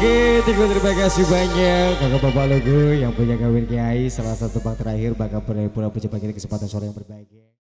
Oke, terima kasih banyak. Kakak Bapak logo yang punya kawin kiai Salah satu bang terakhir bakal pura-pura puji bagi kesempatan sore yang berbahagia.